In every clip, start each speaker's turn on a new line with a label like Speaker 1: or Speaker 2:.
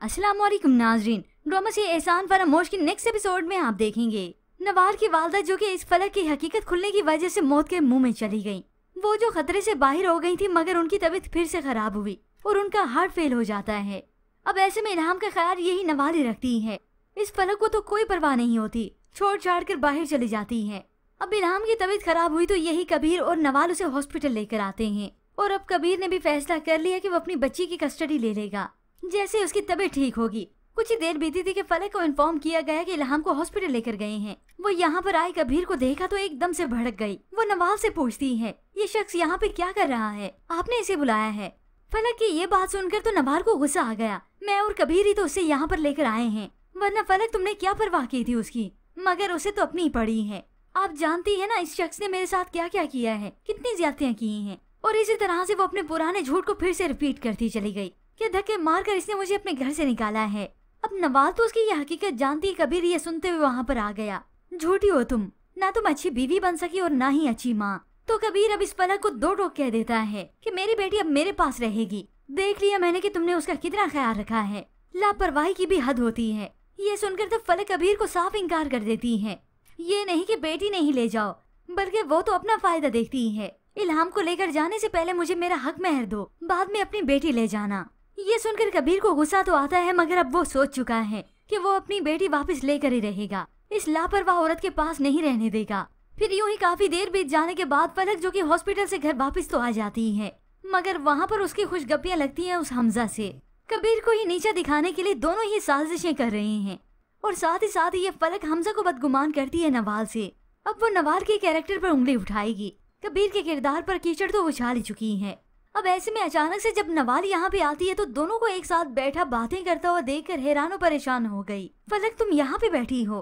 Speaker 1: अस्सलाम वालेकुम नाजरीन। ड्रामा से एहसान फरामोश के नेक्स्ट एपिसोड में आप देखेंगे। नवार की वालदा जो कि इस फलक की हकीकत खुलने की वजह से मौत के मुँह में चली गई। वो जो खतरे से बाहर हो गई थी, मगर उनकी तबीयत फिर से खराब हुई और उनका हार्ट फेल हो जाता है। अब ऐसे में इल्हाम का ख्याल यही नवाल ही रखती है। इस फलक को तो कोई परवाह नहीं होती छोड़ छाड़ कर बाहर चली जाती है। अब इल्हाम की तबीयत खराब हुई तो यही कबीर और नवाल उसे हॉस्पिटल लेकर आते हैं। और अब कबीर ने भी फैसला कर लिया कि वो अपनी बच्ची की कस्टडी ले लेगा। जैसे उसकी तबीयत ठीक होगी। कुछ ही देर बीती थी कि फलक को इन्फॉर्म किया गया कि इल्हाम को हॉस्पिटल लेकर गए हैं। वो यहाँ पर आए, कबीर को देखा तो एकदम से भड़क गई। वो नवाब से पूछती है, ये शख्स यहाँ पे क्या कर रहा है? आपने इसे बुलाया है? फलक की ये बात सुनकर तो नवार को गुस्सा आ गया। मैं और कबीर ही तो उसे यहाँ पर लेकर आए हैं, वरना फलक तुमने क्या परवाह की थी उसकी? मगर उसे तो अपनी पड़ी है। आप जानती है ना इस शख्स ने मेरे साथ क्या क्या किया है? कितनी ज्यादतियाँ की हैं? और इसी तरह से वो अपने पुराने झूठ को फिर से रिपीट करती चली गई। कि धक्के मारकर इसने मुझे अपने घर से निकाला है। अब नवाज़ तो उसकी यह हकीकत जानती कबीर ये सुनते हुए वहाँ पर आ गया। झूठी हो तुम। ना तुम अच्छी बीवी बन सकी और ना ही अच्छी माँ। तो कबीर अब इस पलक को दो टोक कह देता है कि मेरी बेटी अब मेरे पास रहेगी। देख लिया मैंने कि तुमने उसका कितना ख्याल रखा है। लापरवाही की भी हद होती है। ये सुनकर तो फलक कबीर को साफ़ इनकार कर देती है। ये नहीं कि बेटी नहीं ले जाओ, बल्कि वो तो अपना फ़ायदा देखती है। इल्हाम को लेकर जाने से पहले मुझे मेरा हक मेहर दो। बाद में अपनी बेटी ले जाना। ये सुनकर कबीर को गुस्सा तो आता है, मगर अब वो सोच चुका है कि वो अपनी बेटी वापस लेकर ही रहेगा। इस लापरवाह औरत के पास नहीं रहने देगा। फिर यूँ ही काफ़ी देर बीत जाने के बाद फलक जो कि हॉस्पिटल से घर वापस तो आ जाती है, मगर वहाँ पर उसकी खुशगपियाँ लगती हैं उस हमजा से। कबीर को ये नीचा दिखाने के लिए दोनों ही साजिशें कर रहे हैं, और साथ ही साथ ये फलक हमजा को बदगुमान करती है नवाल से। अब वो नवाल के कैरेक्टर पर उंगली उठाएगी। कबीर के किरदार पर कीचड़ तो उछाल चुकी है। अब ऐसे में अचानक से जब नवाल यहाँ पे आती है तो दोनों को एक साथ बैठा बातें करता हुआ देखकर हैरान और परेशान हो गई। फलक, तुम यहाँ पे बैठी हो।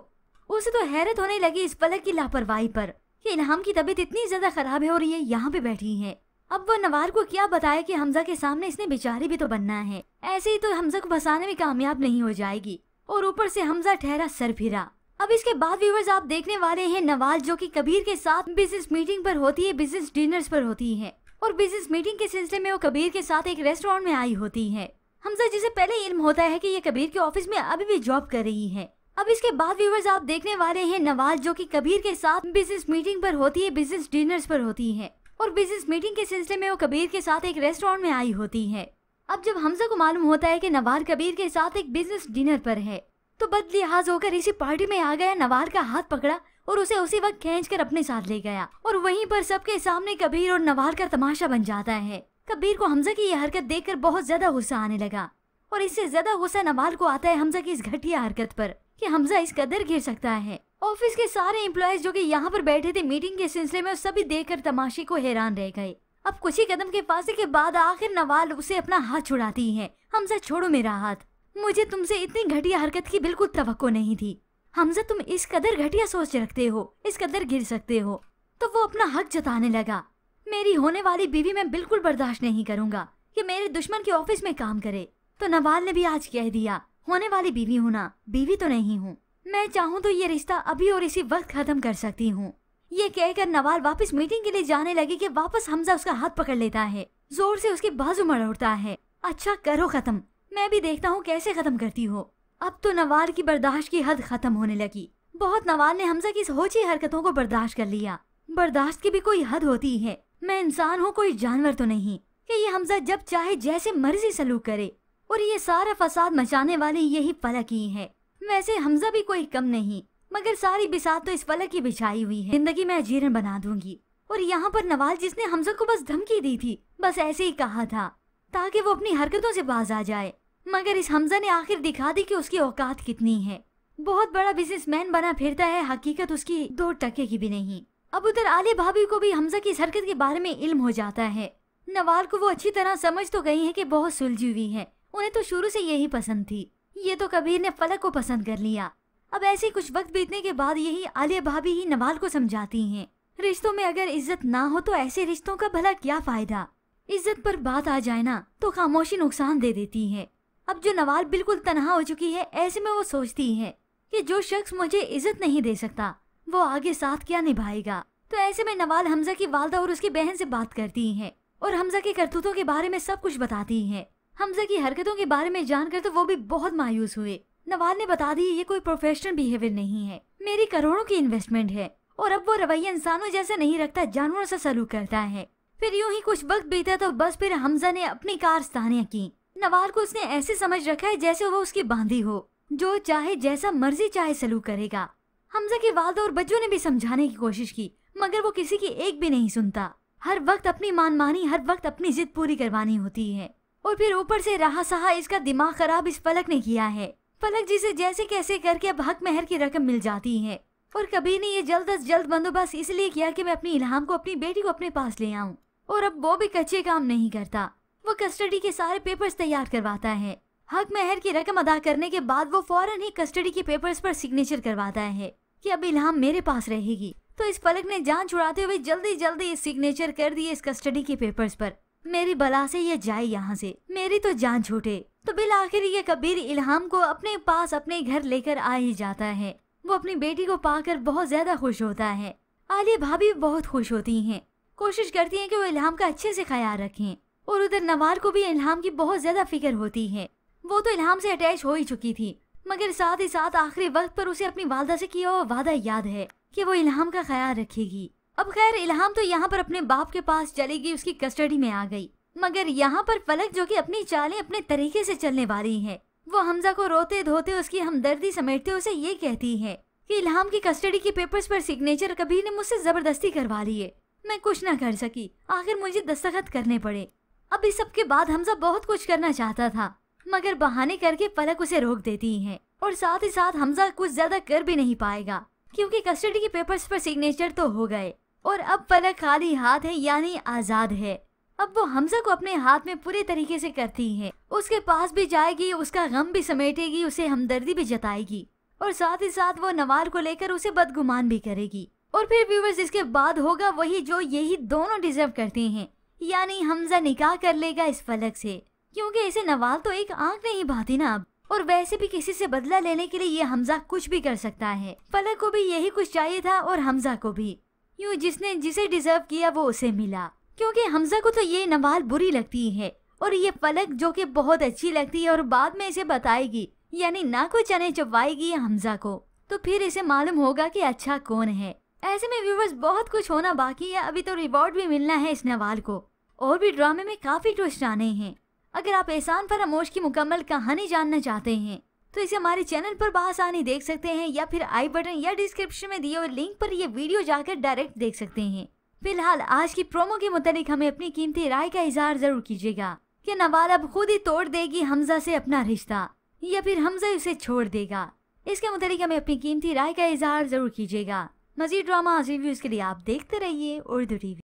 Speaker 1: उसे तो हैरत होने लगी इस फलक की लापरवाही पर कि इनाम की तबीयत इतनी ज़्यादा खराब है और ये यहाँ पे बैठी है। अब वो नवार को क्या बताया कि हमजा के सामने इसने बेचारी भी तो बनना है। ऐसे ही तो हमजा को बसाने में कामयाब नहीं हो जाएगी और ऊपर से हमजा ठहरा सर फिरा। अब इसके बाद व्यूवर्स आप देखने वाले हैं नवाज़ जो कि कबीर के साथ बिज़नेस मीटिंग पर होती है बिज़नेस डिनर्स पर होती है। और बिज़नेस मीटिंग के सिलसिले में वो कबीर के साथ एक रेस्टोरेंट में आई होती है। हमजा, जिसे पहले इल्म होता है कि ये कबीर के ऑफ़िस में अभी भी जॉब कर रही है। अब इसके बाद व्यूवर्स आप देखने वाले हैं नवाज़, जो कि कबीर के साथ बिज़नेस मीटिंग पर होती है बिज़नेस डिनर्स पर होती है। और बिज़नेस मीटिंग के सिलसिले में वो कबीर के साथ एक रेस्टोरेंट में आई होती है। अब जब हमजा को मालूम होता है कि नवाज़ कबीर के साथ एक बिज़नेस डिनर पर है तो बदलिहाज होकर इसी पार्टी में आ गया नवार का हाथ पकड़ा और उसे उसी वक्त खींच कर अपने साथ ले गया। और वहीं पर सबके सामने कबीर और नवार का तमाशा बन जाता है। कबीर को हमजा की यह हरकत देखकर बहुत ज़्यादा गुस्सा आने लगा। और इससे ज़्यादा गुस्सा नवाल को आता है हमजा की इस घटिया हरकत पर कि हमजा इस कदर गिर सकता है। ऑफ़िस के सारे एम्प्लॉयज़ जो कि यहाँ पर बैठे थे मीटिंग के सिलसिले में, सभी देखकर तमाशे को हैरान रह गए। अब कुछ ही कदम के फासले के बाद आखिर नवाल उसे अपना हाथ छुड़ाती है। हमजा, छोड़ो मेरा हाथ। मुझे तुमसे इतनी घटिया हरकत की बिल्कुल तो नहीं थी। हमजा, तुम इस कदर घटिया सोच रखते हो, इस कदर गिर सकते हो। तो वो अपना हक जताने लगा। मेरी होने वाली बीवी मैं बिल्कुल बर्दाश्त नहीं करूँगा कि मेरे दुश्मन के ऑफ़िस में काम करे। तो नवाल ने भी आज कह दिया, होने वाली बीवी हूँ ना, बीवी तो नहीं हूँ। मैं चाहूँ तो ये रिश्ता अभी और इसी वक्त खत्म कर सकती हूँ। ये कहकर नवाल वापस मीटिंग के लिए जाने लगी कि वापस हमजा उसका हाथ पकड़ लेता है। ज़ोर से उसकी बाजू मरोड़ता है। अच्छा करो खत्म। मैं भी देखता हूँ कैसे खत्म करती हो। अब तो नवाल की बर्दाश्त की हद खत्म होने लगी। बहुत नवाल ने हमजा की सोची हरकतों को बर्दाश्त कर लिया। बर्दाश्त की भी कोई हद होती है। मैं इंसान हूँ, कोई जानवर तो नहीं। कि ये हमजा जब चाहे जैसे मर्ज़ी सलूक करे। और ये सारा फसाद मचाने वाले यही फलक ही है। वैसे हमजा भी कोई कम नहीं, मगर सारी बिसात तो इस फलक की बिछाई हुई है। ज़िंदगी में अजीरन बना दूँगी। और यहाँ पर नवाज़ जिसने हमजा को बस धमकी दी थी, बस ऐसे ही कहा था, ताकि वो अपनी हरकतों से बाज आ जाए। मगर इस हमजा ने आखिर दिखा दी कि उसकी औकात कितनी है। बहुत बड़ा बिजनेसमैन बना फिरता है, हकीकत उसकी दो टके की भी नहीं। अब उधर आलिया भाभी को भी हमजा की इस हरकत के बारे में इल्म हो जाता है। नवाल को वो अच्छी तरह समझ तो गई है कि बहुत सुलझी हुई है। उन्हें तो शुरू से यही पसंद थी। ये तो कबीर ने फलक को पसंद कर लिया। अब ऐसे कुछ वक्त बीतने के बाद यही आलिया भाभी ही नवाल को समझाती हैं। रिश्तों में अगर इज़्ज़त ना हो तो ऐसे रिश्तों का भला क्या फ़ायदा? इज़्ज़त पर बात आ जाए ना तो खामोशी नुकसान दे देती है। अब जो नवाल बिल्कुल तनहा हो चुकी है, ऐसे में वो सोचती है कि जो शख्स मुझे इज़्ज़त नहीं दे सकता, वो आगे साथ क्या निभाएगा? तो ऐसे में नवाल हमजा की वालदा और उसकी बहन से बात करती है और हमजा के करतूतों के बारे में सब कुछ बताती है। हमजा की हरकतों के बारे में जानकर तो वो भी बहुत मायूस हुए। नवाल ने बता दी, ये कोई प्रोफेशनल बिहेवियर नहीं है। मेरी करोड़ों की इन्वेस्टमेंट है और अब वो रवैया इंसानों जैसा नहीं रखता, जानवरों से सलूक करता है। फिर यूँ ही कुछ वक्त बीता तो बस फिर हमजा ने अपनी कार स्थानिया की। नवाल को उसने ऐसे समझ रखा है जैसे वो उसकी बांधी हो। जो चाहे जैसा मर्ज़ी चाहे सलूक करेगा। हमजा के वालदा और बच्चों ने भी समझाने की कोशिश की, मगर वो किसी की एक भी नहीं सुनता। हर वक्त अपनी मानमानी, हर वक्त अपनी जिद पूरी करवानी होती है। और फिर ऊपर से रहा सहा इसका दिमाग खराब इस फलक ने किया है। फलक जिसे जैसे कैसे करके अब हक मेहर की रकम मिल जाती है। और कभी ने ये जल्द अज जल्द बंदोबस्त इसलिए किया कि मैं अपनी इल्हाम को अपनी बेटी को अपने पास ले आऊँ। और अब वो भी कच्चे काम नहीं करता। वो कस्टडी के सारे पेपर्स तैयार करवाता है। हक मेहर की रकम अदा करने के बाद वो फ़ौरन ही कस्टडी के पेपर्स पर सिग्नेचर करवाता है कि अब इल्हाम मेरे पास रहेगी। तो इस फलक ने जान छुड़ाते हुए जल्दी जल्दी सिग्नेचर कर दिए इस कस्टडी के पेपर्स पर। मेरी बला से ये जाए यहाँ से। मेरी तो जान छूटे। तो बिल आखिर ये कबीर इल्हाम को अपने पास अपने घर लेकर आ ही जाता है। वो अपनी बेटी को पाकर बहुत ज़्यादा खुश होता है। आलिया भाभी बहुत खुश होती हैं। कोशिश करती हैं कि वो इल्हाम का अच्छे से ख्याल रखें। और उधर नवार को भी इल्हाम की बहुत ज़्यादा फ़िक्र होती है। वो तो इल्हाम से अटैच हो ही चुकी थी, मगर साथ ही साथ आखिरी वक्त पर उसे अपनी वालदा से किया हुआ वादा याद है कि वो इल्हाम का ख्याल रखेगी। अब खैर, इल्हाम तो यहाँ पर अपने बाप के पास चली गई उसकी कस्टडी में आ गई। मगर यहाँ पर फलक जो कि अपनी चालें अपने तरीके से चलने वाली है, वो हमजा को रोते धोते उसकी हमदर्दी समेटते उसे ये कहती है कि इल्हाम की कस्टडी के पेपर्स पर सिग्नेचर कभी ने मुझसे ज़बरदस्ती करवा लिए। मैं कुछ ना कर सकी, आखिर मुझे दस्तखत करने पड़े। अब इस सब के बाद हमजा बहुत कुछ करना चाहता था, मगर बहाने करके पलक उसे रोक देती है, और साथ ही साथ हमजा कुछ ज़्यादा कर भी नहीं पाएगा, क्योंकि कस्टडी के पेपर्स पर सिग्नेचर तो हो गए, और अब पलक खाली हाथ है, यानी आज़ाद है। अब वो हमजा को अपने हाथ में पूरे तरीके से करती है, उसके पास भी जाएगी, उसका गम भी समेटेगी, उसे हमदर्दी भी जताएगी, और साथ ही साथ वो नवार को लेकर उसे बदगुमान भी करेगी, और फिर व्यूवर्स इसके बाद होगा वही जो यही दोनों डिजर्व करते हैं। यानी हमजा निकाह कर लेगा इस फलक से। क्योंकि इसे नवाल तो एक आँख नहीं भाती ना अब। और वैसे भी किसी से बदला लेने के लिए ये हमजा कुछ भी कर सकता है। फलक को भी यही कुछ चाहिए था और हमजा को भी। यूँ जिसने जिसे डिजर्व किया वो उसे मिला। क्योंकि हमजा को तो ये नवाल बुरी लगती है। और ये फलक जो कि बहुत अच्छी लगती है और बाद में इसे बताएगी, यानी ना कोई चने चुपवाएगी हमजा को। तो फिर इसे मालूम होगा कि अच्छा कौन है। ऐसे में व्यूवर्स बहुत कुछ होना बाकी है। अभी तो रिवॉर्ड भी मिलना है इस नवाल को। और भी ड्रामे में काफ़ी ट्विस्ट आने हैं। अगर आप एहसान फरामोश की मुकम्मल कहानी जानना चाहते हैं तो इसे हमारे चैनल पर बासानी देख सकते हैं या फिर आई बटन या डिस्क्रिप्शन में दिए हुए लिंक पर ये वीडियो जाकर डायरेक्ट देख सकते हैं। फ़िलहाल, आज की प्रोमो के मुतालिक हमें अपनी कीमती राय का इजहार ज़रूर कीजिएगा कि नवाल अब खुद ही तोड़ देगी हमजा से अपना रिश्ता, या फिर हमजा उसे छोड़ देगा। इसके मुतालिक हमें अपनी कीमती राय का इजहार ज़रूर कीजिएगा। मजीद ड्रामा रिव्यूज़ के लिए आप देखते रहिए उर्दू टीवी